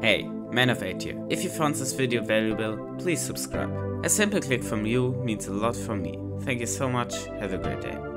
Hey, Man of 8 here. If you found this video valuable, please subscribe. A simple click from you means a lot for me. Thank you so much, have a great day.